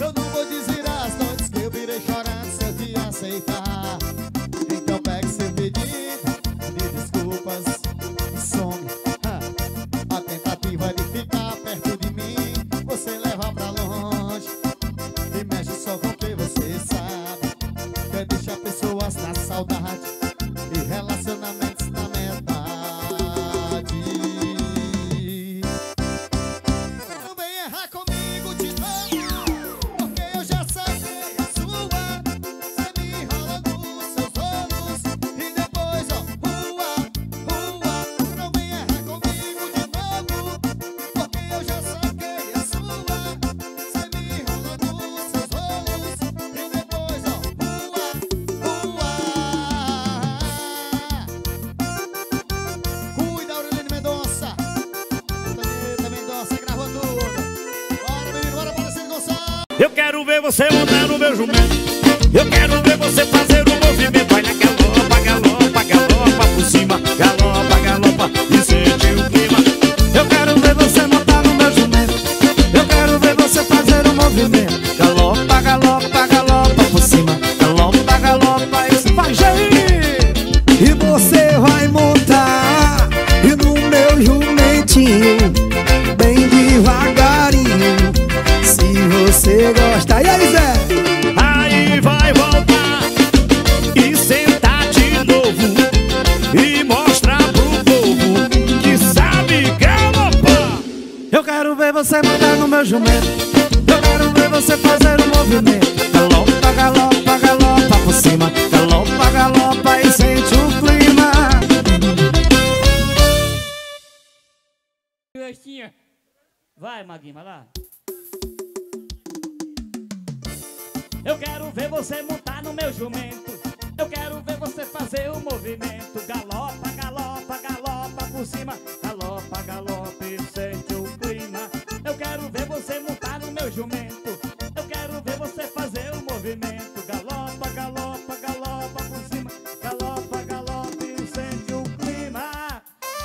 Eu não vou dizer as noites que eu virei chorar se eu te aceitar. Então pegue seu pedido de desculpas e some A tentativa de ficar perto de mim você leva pra longe E mexe só com o que você sabe. Quer deixar pessoas na saudade E relacionamento. você mandar um meu jumento. Eu quero ver você fazer um movimento. Olha galopa, galopa, galopa por cima. Galopa, galopa e sente o clima. Eu quero ver você mandar no meu jumento, Eu quero ver você fazer um movimento. Galopa, galopa quero ver você mandar no meu jumento. Eu quero ver você fazer um movimento. Galopa, galopa, galopa por cima. Galopa, galopa e sente o clima. Festinha. Vai, Maguima, vai lá. Eu quero ver você montar no meu jumento. Eu quero ver você fazer o um movimento. Galopa, galopa,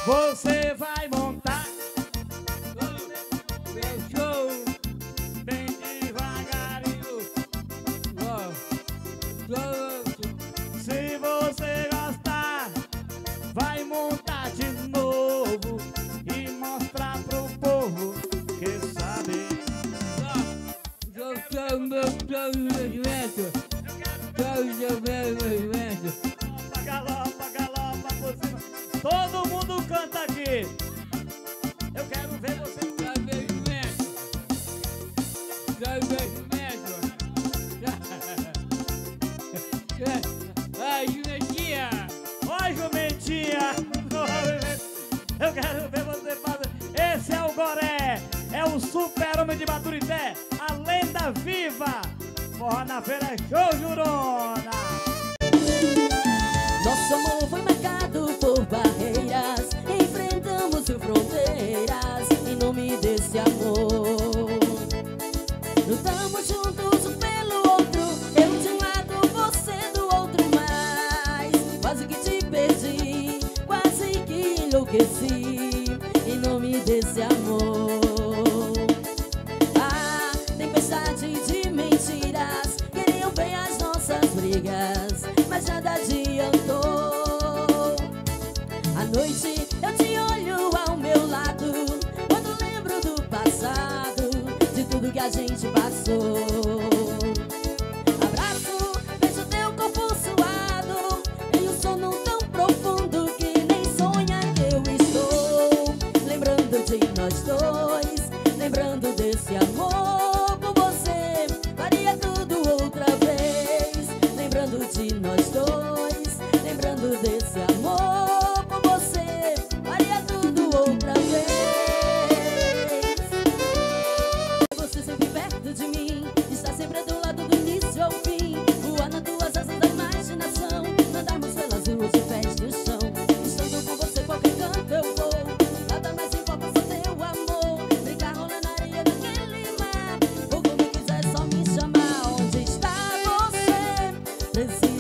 Você homem de Maturité, a lenda viva. Forró na feira é show, Jurona. Nosso amor foi marcado por a gente passou. das